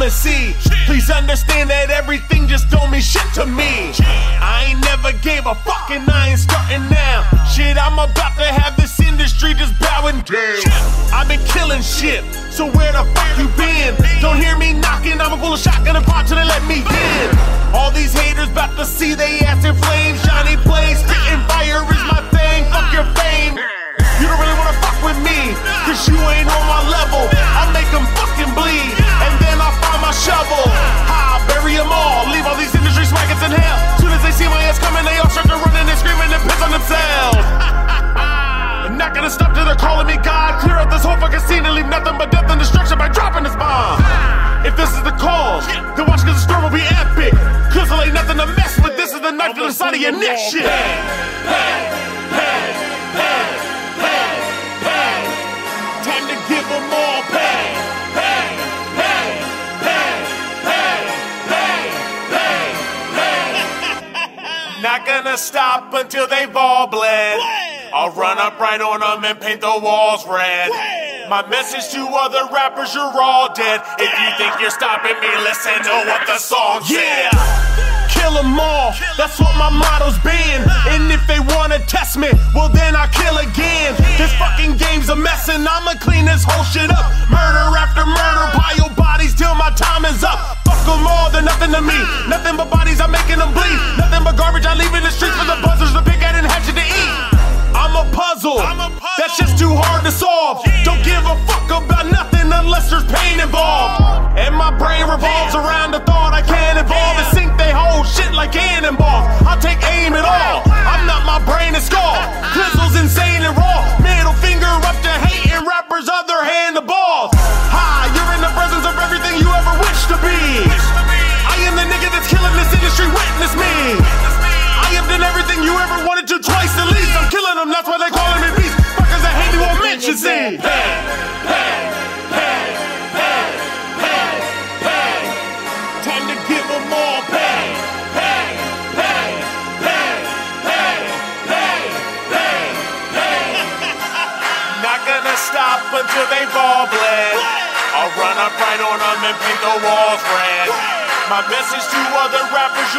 Please understand that everything just don't mean shit to me. I ain't never gave a fuck and I ain't starting now. Shit, I'm about to have this industry just bowing down. I've been killing shit, so where the fuck you been? Don't hear me knocking, I'ma pull a shotgun and pop they let me in. All these haters about to see they ass in flames, your neck shit. Time to give them all pay. Pay, pay, pay, pay, pay, pay, pay. Not gonna stop until they've all bled. I'll run up right on them and paint the walls red. My message to other rappers, you're all dead. If you think you're stopping me, listen to what the song said. Yeah. Kill them all, that's what my motto's been. And if they wanna test me, well then I kill again. This fucking game's a mess and I'ma clean this whole shit up. Murder after murder, pile bodies till my time is up. Fuck them all, they're nothing to me. Nothing but bodies, I'm making them bleed. Nothing but garbage, I leave in the streets for the buzzers to pick at and hatchet to eat. I'm a puzzle. That's just too hard to solve. Don't give a fuck about nothing unless there's pain involved. And my brain revolves around the insane and stop until they've all bled. I'll run up right on them and paint the walls red. My message to other rappers,